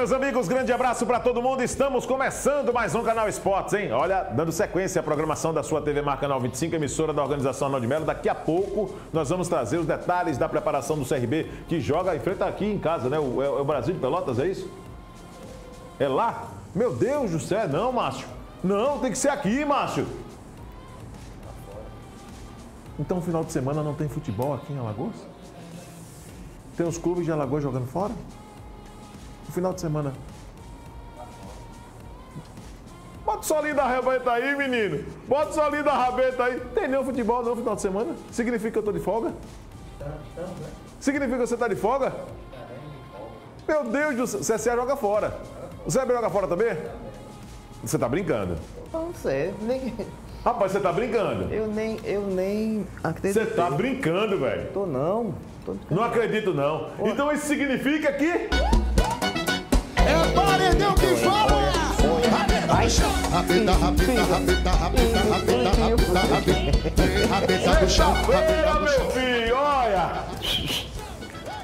Meus amigos, grande abraço para todo mundo. Estamos começando mais um Canal Esportes, hein? Olha, dando sequência à programação da sua TV Mar Canal 25, emissora da organização Arnaldo Melo. Daqui a pouco nós vamos trazer os detalhes da preparação do CRB, que joga, enfrenta aqui em casa, né? O, é, é o Brasil de Pelotas, é isso? É lá? Meu Deus do céu, não, Márcio. Não, tem que ser aqui, Márcio. Então, final de semana não tem futebol aqui em Alagoas? Tem os clubes de Alagoas jogando fora? No final de semana. Bota o solinho da rabeta aí, menino. Bota o solinho da rabeta aí. Tem nenhum futebol no final de semana? Significa que eu tô de folga? Significa que você tá de folga? Meu Deus do céu, CSA joga fora. O CSA joga fora também? Você tá brincando? Não sei, nem, Rapaz, você tá brincando. eu nem, eu nem acredito. Você tá brincando, velho. Tô não. Tô Não acredito, não. Então isso significa que. É paredão que fala! Rabeta, rabeta, rabeta, rabeta, rabeta, rabeta, rabeta, rabeta do chão, Sexta-feira, rabeta do chão. meu filho, olha!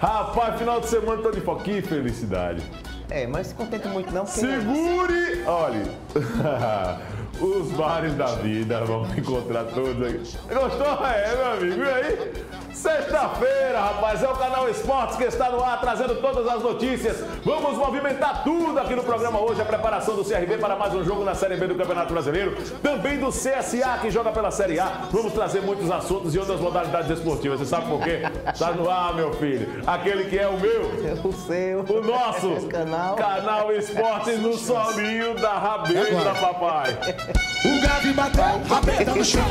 Rapaz, final de semana tô de folga. Que felicidade. É, mas se contente muito não, porque Segure! Olha, os bares da vida vão encontrar todos aqui. Gostou? É, meu amigo. E aí? Sexta-feira, rapaz, é o canal Esportes que está no ar, trazendo todas as notícias. Vamos movimentar tudo aqui no programa hoje. A preparação do CRB para mais um jogo na Série B do Campeonato Brasileiro. Também do CSA, que joga pela Série A. Vamos trazer muitos assuntos e outras modalidades esportivas. Você sabe por quê? Tá no ar, meu filho. Aquele que é o meu. o seu. O nosso Esse canal. canal Esportes no solinho da rabeta, papai. O grave bateu, rabeta no chão.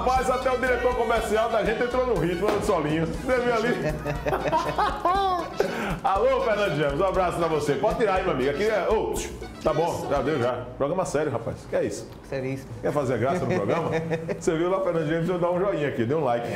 Rapaz, até o diretor comercial da gente entrou no ritmo no solinho. Você viu ali? Alô, Fernando James, um abraço pra você. Pode tirar aí, meu amigo. Aqui é. Ô, tá bom, já deu já. Programa sério, rapaz. Que é isso? Seríssimo. Quer fazer graça no programa? Você viu lá, James, eu dar um joinha aqui, dê um like.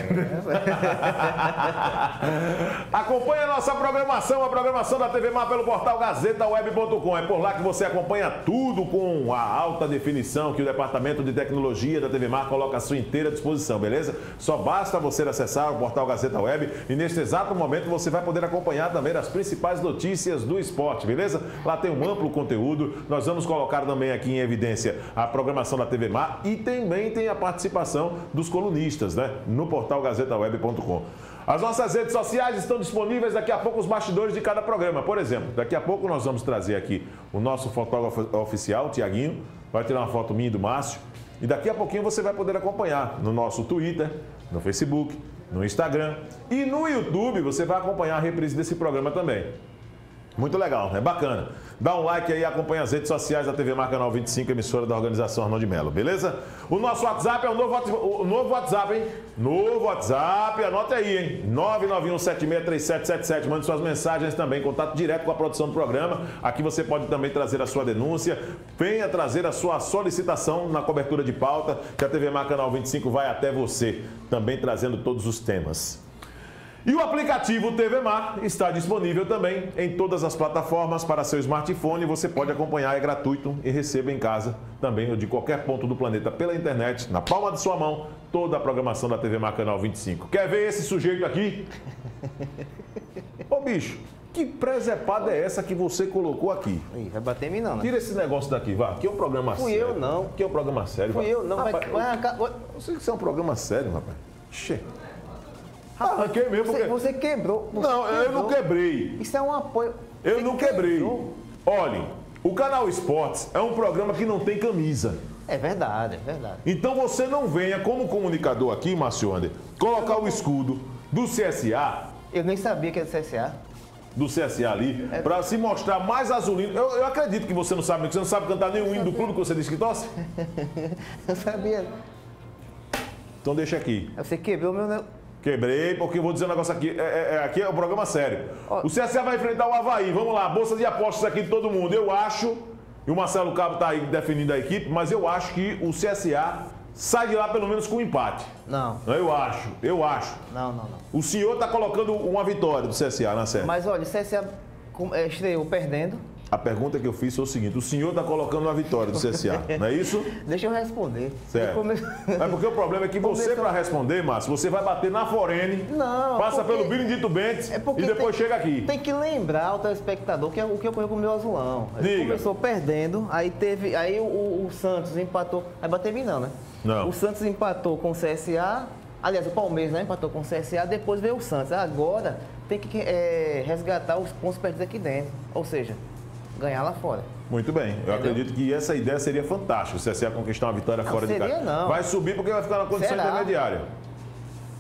Acompanhe a nossa programação, a programação da TV Mar pelo portal gazetaweb.com. É por lá que você acompanha tudo com a alta definição que o Departamento de Tecnologia da TV Mar coloca à sua inteira disposição, beleza? Só basta você acessar o portal Gazeta Web e neste exato momento você vai poder acompanhar também as principais notícias do esporte, beleza? Lá tem um amplo conteúdo. Nós vamos colocar também aqui em evidência a programação da TV Mar e também tem a participação dos colunistas, né? No portal gazetaweb.com. As nossas redes sociais estão disponíveis daqui a pouco os bastidores de cada programa. Por exemplo, daqui a pouco nós vamos trazer aqui o nosso fotógrafo oficial, Tiaguinho, vai tirar uma foto minha e do Márcio. E daqui a pouquinho você vai poder acompanhar no nosso Twitter, no Facebook, no Instagram e no YouTube você vai acompanhar a reprise desse programa também. Muito legal, é bacana. Dá um like aí acompanha as redes sociais da TV Mar Canal 25, emissora da organização Arnaldo de Melo, beleza? O nosso WhatsApp é o novo, o novo WhatsApp, hein? Novo WhatsApp, anote aí, hein? 991763777. Mande suas mensagens também, contato direto com a produção do programa. Aqui você pode também trazer a sua denúncia. Venha trazer a sua solicitação na cobertura de pauta, que a TV Mar Canal 25 vai até você, também trazendo todos os temas. E o aplicativo TV Mar está disponível também em todas as plataformas para seu smartphone. Você pode acompanhar, é gratuito e receba em casa também ou de qualquer ponto do planeta pela internet, na palma de sua mão, toda a programação da TV Mar Canal 25. Quer ver esse sujeito aqui? Ô bicho, que presepada é essa que você colocou aqui? Ih, vai bater em mim não, né? Tira esse negócio daqui, vá. Aqui é um programa Fui sério. eu, não. Aqui é um programa sério. Fui vá. eu, não. Rapaz, vai eu sei que isso é um programa sério, rapaz. Che. Arranquei mesmo, Você, porque... você quebrou. você Não, eu não quebrou. quebrei. Isso é um apoio. Eu Você não quebrei. quebrou. Olhem, o canal Esportes é um programa que não tem camisa. É verdade, é verdade. Então você não venha, como comunicador aqui, Márcio Ander, colocar o escudo do CSA, Eu nem sabia que era CSA. do CSA ali, É. para se mostrar mais azulino. Eu, eu acredito que você não sabe, que você não sabe cantar nenhum hino do clube que você disse que torce. Eu sabia. Então deixa aqui. Você quebrou meu. Quebrei, porque eu vou dizer um negócio aqui. É, é- é- aqui é um programa sério. O CSA vai enfrentar o Havaí. Vamos lá, bolsa de apostas aqui de todo mundo. Eu acho, e o Marcelo Cabo está aí definindo a equipe, mas eu acho que o CSA sai de lá pelo menos com um empate. Não, Eu acho, eu acho. não, não, não. O senhor está colocando uma vitória do CSA na série. Mas olha, o CSA é, estreou perdendo. A pergunta que eu fiz foi o seguinte: o senhor está colocando uma vitória do CSA, não é isso? Deixa eu responder. Certo. Come- É porque o problema é que você, Começou- para responder, Márcio, você vai bater na Forene, Não, passa porque- pelo Benedito Bentes É e depois tem- chega aqui. Tem que lembrar o telespectador que é o que ocorreu com o meu azulão. Ele Diga. começou perdendo, aí teve. Aí o, o- o Santos empatou. Aí bateu em mim não, né? Não. O Santos empatou com o CSA. Aliás, o Palmeiras né, empatou com o CSA, depois veio o Santos. Agora tem que é, resgatar os pontos perdidos aqui dentro. Ou seja, ganhar lá fora. Muito bem. Eu acredito que essa ideia seria fantástica. O CSA conquistar uma vitória Não, fora de seria casa. não. Vai subir porque vai ficar na condição Será? intermediária.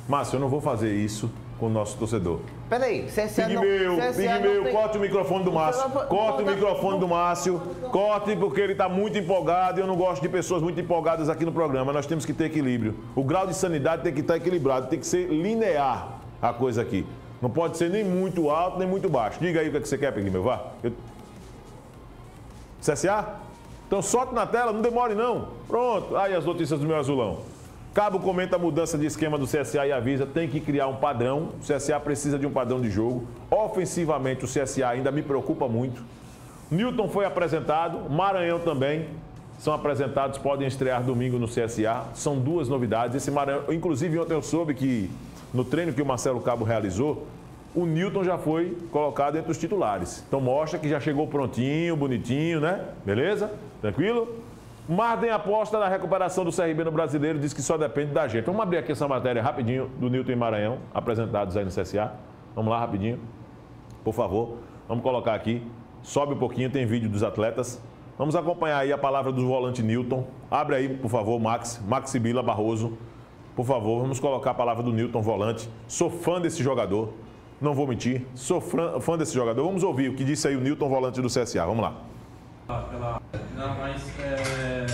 Márcio, eu não vou fazer isso com o nosso torcedor. Peraí, CSA não. Pigmeu, CSA Pigmeu, não tem- corte o microfone do Márcio. Corte o microfone do Márcio. Corte porque ele está muito empolgado e eu não gosto de pessoas muito empolgadas aqui no programa. Nós temos que ter equilíbrio. O grau de sanidade tem que estar equilibrado, tem que ser linear a coisa aqui. Não pode ser nem muito alto, nem muito baixo. Diga aí o que é que você quer, Pigmeu, vá. Eu- CSA? Então solte na tela, não demore não. Pronto, aí as notícias do meu azulão. Cabo comenta a mudança de esquema do CSA e avisa, tem que criar um padrão. O CSA precisa de um padrão de jogo. Ofensivamente, o CSA ainda me preocupa muito. Newton foi apresentado, Maranhão também. São apresentados, podem estrear domingo no CSA. São duas novidades. Esse Maranhão, inclusive ontem eu soube que no treino que o Marcelo Cabo realizou, o Newton já foi colocado entre os titulares. Então mostra que já chegou prontinho, bonitinho, né? Beleza? Tranquilo? Marden aposta na recuperação do CRB no brasileiro, diz que só depende da gente. Vamos abrir aqui essa matéria rapidinho do Newton e Maranhão, apresentados aí no CSA. Vamos lá rapidinho, por favor. Vamos colocar aqui. Sobe um pouquinho, tem vídeo dos atletas. Vamos acompanhar aí a palavra do volante Newton. Abre aí, por favor, Max. Max Sibila Barroso. Por favor, vamos colocar a palavra do Newton, volante. Sou fã desse jogador. Não vou mentir. Sou fã, desse jogador. Vamos ouvir o que disse aí o Newton, volante do CSA. Vamos lá. Pela... Não, mas é,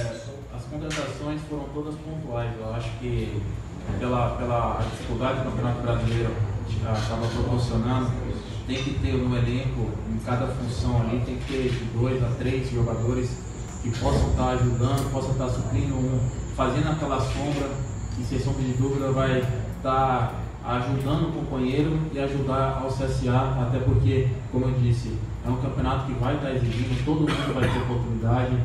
as contratações foram todas pontuais. Eu acho que pela, pela dificuldade que o Campeonato Brasileiro acaba proporcionando, tem que ter no elenco, em cada função ali, tem que ter de dois a três jogadores que possam estar ajudando, possam estar suprindo um, fazendo aquela sombra, que sem sombra de dúvida vai estar ajudando o companheiro e ajudar ao CSA, até porque, como eu disse, é um campeonato que vai estar exigindo, todo mundo vai ter oportunidade.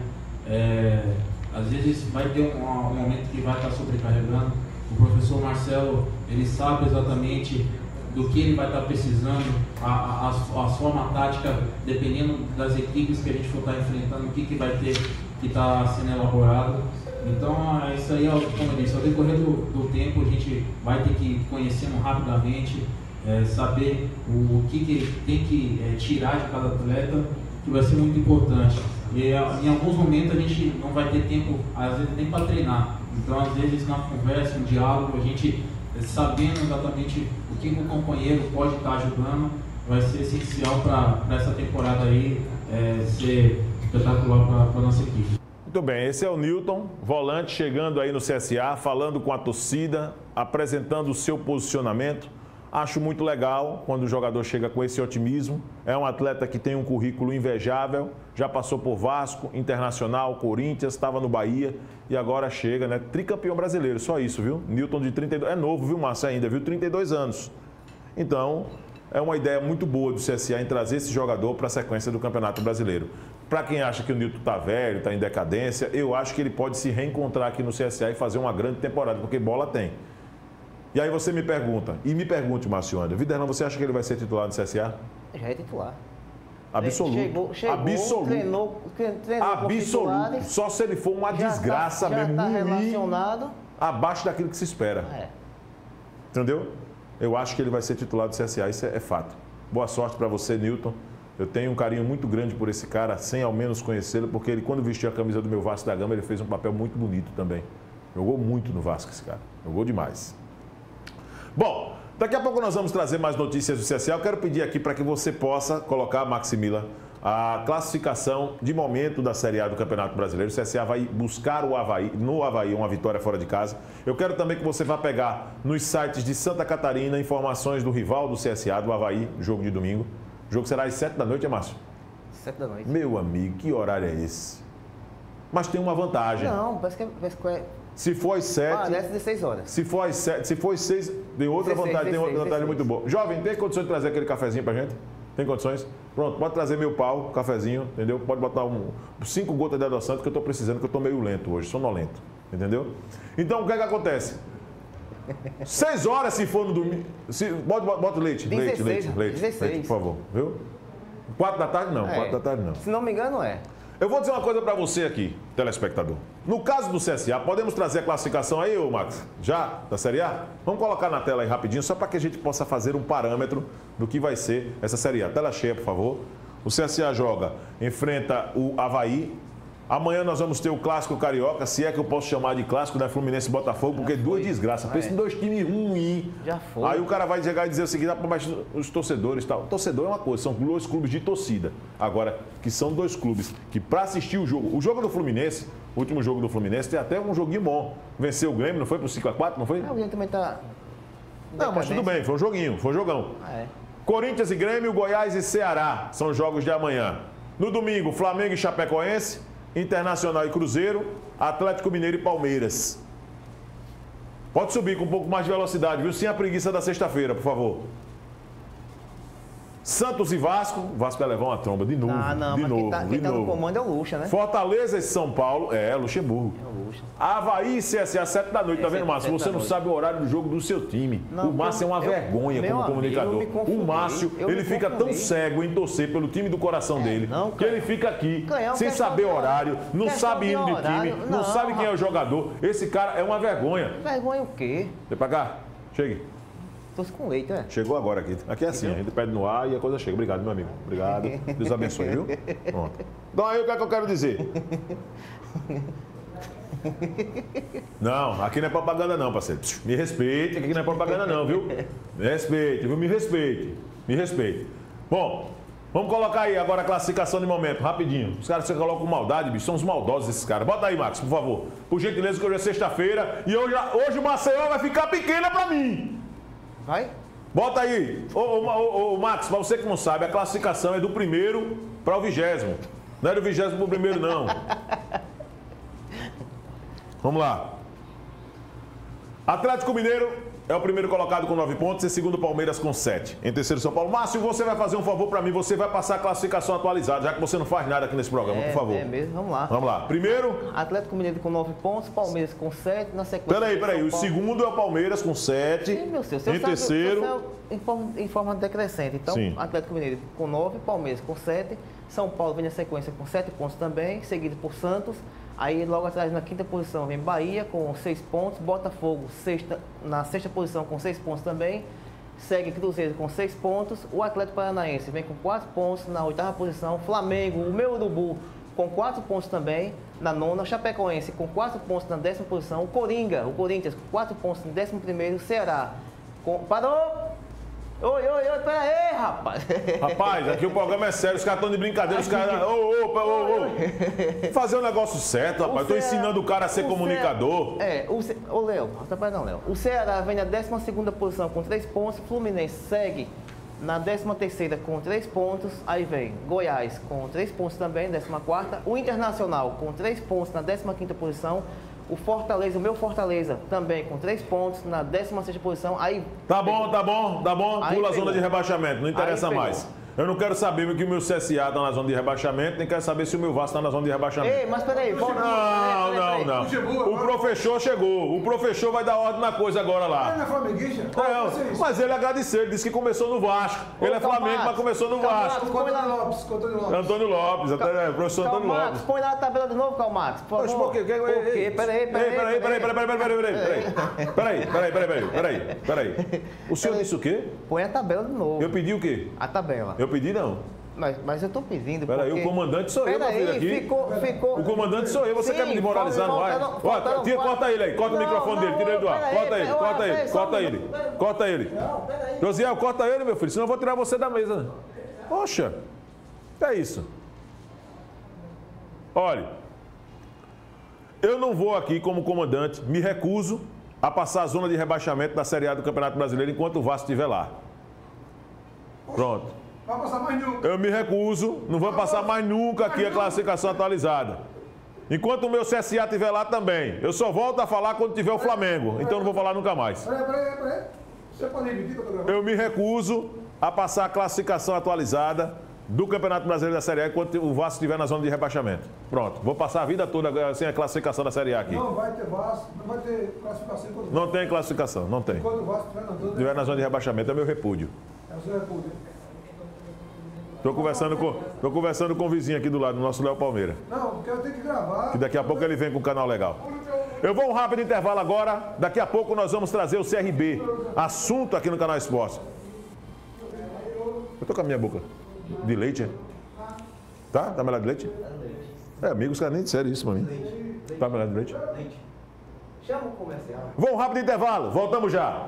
É, às vezes vai ter um, um momento que vai estar sobrecarregando. O professor Marcelo, ele sabe exatamente do que ele vai estar precisando, a, a, a, forma tática, dependendo das equipes que a gente for estar enfrentando, o que, que vai ter que estar sendo elaborado. Então, é isso aí, como eu disse, ao decorrer do, do tempo, a gente vai ter que ir conhecendo rapidamente, é, saber o, o que, que tem que é, tirar de cada atleta, que vai ser muito importante. E em alguns momentos a gente não vai ter tempo, às vezes, nem para treinar. Então, às vezes, na conversa, no diálogo, a gente sabendo exatamente o que o companheiro pode estar ajudando, vai ser essencial para essa temporada aí é, ser espetacular para a nossa equipe. Muito bem, esse é o Newton, volante, chegando aí no CSA, falando com a torcida, apresentando o seu posicionamento. Acho muito legal quando o jogador chega com esse otimismo. É um atleta que tem um currículo invejável, já passou por Vasco, Internacional, Corinthians, estava no Bahia e agora chega, né? Tricampeão brasileiro, só isso, viu? Newton de 32, é novo, viu, Márcio, ainda, viu? 32 anos. Então, é uma ideia muito boa do CSA em trazer esse jogador para a sequência do Campeonato Brasileiro. Para quem acha que o Newton está velho, está em decadência, eu acho que ele pode se reencontrar aqui no CSA e fazer uma grande temporada, porque bola tem. E aí você me pergunta, e me pergunte, Márcio André, Viderlan, você acha que ele vai ser titular no CSA? Já é titular. Absoluto. Chegou, chegou Absoluto. treinou, treinou Absoluto. Só se ele for uma já desgraça tá, já mesmo, tá relacionado. abaixo daquilo que se espera. É. Entendeu? Eu acho que ele vai ser titular do CSA, isso é, é fato. Boa sorte para você, Newton. Eu tenho um carinho muito grande por esse cara, sem ao menos conhecê-lo, porque ele, quando vestiu a camisa do meu Vasco da Gama, ele fez um papel muito bonito também. Jogou muito no Vasco esse cara. Jogou demais. Bom, daqui a pouco nós vamos trazer mais notícias do CSA. Eu quero pedir aqui para que você possa colocar, Maximila, a classificação de momento da Série A do Campeonato Brasileiro. O CSA vai buscar o Havaí, no Havaí, uma vitória fora de casa. Eu quero também que você vá pegar nos sites de Santa Catarina informações do rival do CSA, do Havaí, jogo de domingo. O jogo será às 7 da noite, é Márcio? Sete da noite. Meu amigo, que horário é esse? Mas tem uma vantagem. Não, parece que é. Parece que é Se for às 7. parece 16 horas. Se for às 7, se for às 6, tem outra 16, vantagem, tem outra 16, vantagem muito boa. Jovem, tem condições de trazer aquele cafezinho pra gente? Tem condições? Pronto, pode trazer meu pau, cafezinho, entendeu? Pode botar um, cinco gotas de adoçante que eu estou precisando, que eu estou meio lento hoje, sonolento. Entendeu? Então, o que é que acontece? Seis horas se for no domingo. Se, bota, bota, bota leite, leite, 16, leite, leite, 16. leite, por favor. Viu? Quatro da tarde não, É. quatro da tarde não. Se não me engano, é. Eu vou dizer uma coisa para você aqui, telespectador. No caso do CSA, podemos trazer a classificação aí, ô Max? Já? Da Série A? Vamos colocar na tela aí rapidinho, só para que a gente possa fazer um parâmetro do que vai ser essa Série A. Tela cheia, por favor. O CSA joga, enfrenta o Havaí. Amanhã nós vamos ter o Clássico Carioca, se é que eu posso chamar de clássico, da Fluminense e Botafogo, porque duas desgraças. Pensa em dois times ruins. Já foi. Aí o cara vai chegar e dizer o seguinte, ah, mas os torcedores e tal. Torcedor é uma coisa, são dois clubes de torcida. Agora, que são dois clubes que para assistir o jogo, o jogo do Fluminense, o último jogo do Fluminense, tem até um joguinho bom. Venceu o Grêmio, não foi pro 5x4, não foi? Ah, o Grêmio também tá. Não, mas tudo bem, foi um joguinho, foi um jogão. Ah, é. Corinthians e Grêmio, Goiás e Ceará são os jogos de amanhã. No domingo, Flamengo e Chapecoense, Internacional e Cruzeiro, Atlético Mineiro e Palmeiras. Pode subir com um pouco mais de velocidade, viu? Sem a preguiça da sexta-feira, por favor. Santos e Vasco. O Vasco vai levar uma tromba de novo. Ah, não, de mas novo, quem tá, de quem tá no novo. comando é o Lucha, né? Fortaleza e São Paulo. É, Luxemburgo. É o Lucha. Havaí e CSA, 7 da noite, tá É, vendo, sete- Márcio? Você não sabe o horário do jogo do seu time. Não, o Márcio é uma eu- vergonha como amigo, comunicador. eu o Márcio, Eu ele fica tão cego em torcer pelo time do coração dele, não, que ele fica aqui Canhão, sem saber horário, não sabe hino de time, não, Não, sabe quem é o jogador. Esse cara é uma vergonha. Vergonha o quê? Vem pra cá, chegue. Tô com leite, é? Chegou agora aqui. Aqui é assim, a gente pede no ar e a coisa chega. Obrigado, meu amigo. Obrigado. Deus abençoe, viu? Pronto. Então aí o que é que eu quero dizer? Não, aqui não é propaganda não, parceiro. Me respeite, que aqui não é propaganda não, viu? Me respeite, viu? Me respeite. Me respeite. Bom, vamos colocar aí agora a classificação de momento, rapidinho. Os caras você coloca maldade, bicho, são os maldosos esses caras. Bota aí, Max, por favor. Por gentileza, que hoje é sexta-feira e hoje, hoje o Maceió vai ficar pequena pra mim. Vai? Bota aí. Ô, ô, ô, ô, Max, pra você que não sabe, a classificação é do primeiro para o vigésimo. Não é do vigésimo pro primeiro, não. Vamos lá. Atlético Mineiro é o primeiro colocado com nove pontos e segundo Palmeiras com sete. Em terceiro, São Paulo. Márcio, você vai fazer um favor pra mim, você vai passar a classificação atualizada, já que você não faz nada aqui nesse programa, É, por favor. é mesmo, vamos lá. Vamos lá. Primeiro, Atlético Mineiro com 9 pontos, Palmeiras com 7, na sequência. peraí, peraí. O segundo é o Palmeiras com sete. Sim, meu senhor. o senhor Em sabe- terceiro, o senhor Em forma, em forma decrescente. Então, Sim. Atlético Mineiro com 9, Palmeiras com 7, São Paulo vem na sequência com 7 pontos também, seguido por Santos. Aí logo atrás na quinta posição vem Bahia com 6 pontos, Botafogo sexta, na sexta posição com 6 pontos também. Segue Cruzeiro com 6 pontos. O Atlético Paranaense vem com 4 pontos na oitava posição. Flamengo, o meu Urubu, com 4 pontos também na nona. Chapecoense com 4 pontos na décima posição. O Coringa, o Corinthians com 4 pontos no décimo primeiro. Ceará com... Parou! Oi, oi, oi, pera aí, rapaz. Rapaz, aqui o programa é sério, os caras estão de brincadeira, os caras. Ô, ô, ô, ô. Fazer o negócio certo, rapaz. Ceará- ensinando o cara a ser comunicador. É, o, Ce... Ô, Léo, atrapalha não, Léo. O Ceará vem na 12 posição com 3 pontos, Fluminense segue na 13 com 3 pontos, aí vem Goiás com 3 pontos também, 14 o Internacional com 3 pontos na 15 posição, o Fortaleza, o meu Fortaleza também com 3 pontos na 16 posição, aí... Tá bom, tá bom, tá bom. Aí Pula a zona de rebaixamento, não interessa mais. Eu não quero saber que o meu CSA está na zona de rebaixamento, nem quero saber se o meu Vasco está na zona de rebaixamento. Ei, mas peraí, volta. Não, não, não. O professor chegou. O professor vai dar ordem na coisa agora lá. É, não, é assim? mas ele agradeceu, ele disse que começou no Vasco. Ele é Flamengo, mas começou no Vasco. Põe lá Lopes, Antônio Lopes. Antônio Lopes, até, é, professor Antônio Lopes. Põe lá a tabela de novo, Calmax. Por favor. Por quê? Peraí, peraí, peraí. Peraí, peraí, peraí, peraí, peraí. Peraí, peraí, peraí, peraí, peraí. O senhor disse o quê? Põe a tabela de novo. Eu pedi o quê? A tabela. Eu pedi não. Mas, mas eu tô pedindo. Peraí, porque... o comandante sou eu, meu filho, aqui. ficou, ficou... O comandante sou eu, você Sim, quer me desmoralizar no ar? faltaram tira, corta ele aí, corta o Não, microfone dele, não, tira ele do ar. peraí, Corta ele, corta ele, só um corta ele. minuto. Corta ele. Josiel, corta ele, meu filho, senão eu vou tirar você da mesa. Poxa, é isso. Olha, eu não vou aqui como comandante, me recuso a passar a zona de rebaixamento da Série A do Campeonato Brasileiro enquanto o Vasco estiver lá. Pronto. Vai passar mais nunca. Eu me recuso, não vou passar mais nunca aqui a classificação atualizada. Enquanto o meu CSA estiver lá também. Eu só volto a falar quando tiver o Flamengo. Então não vou falar nunca mais. Peraí, peraí, peraí. Você pode repetir eu me recuso a passar a classificação atualizada do Campeonato Brasileiro da Série A enquanto o Vasco estiver na zona de rebaixamento. Pronto, vou passar a vida toda sem a classificação da Série A aqui. Não vai ter Vasco, não vai ter classificação enquanto, Não tem classificação, não tem. enquanto o Vasco estiver na zona. Estiver na zona de rebaixamento, é meu repúdio. É o seu repúdio. Estou conversando com, tô conversando com o vizinho aqui do lado, o nosso Léo Palmeira. Não, porque eu tenho que gravar. Que daqui a pouco ele vem com o canal legal. Eu vou um rápido intervalo agora. Daqui a pouco nós vamos trazer o CRB. Assunto aqui no canal Esporte. Eu tô com a minha boca de leite, é? Tá? Tá melhor de leite? É, amigos, caras nem disseram isso pra mim. Tá melhor de leite? Chama o comercial. Vou um rápido intervalo. Voltamos já.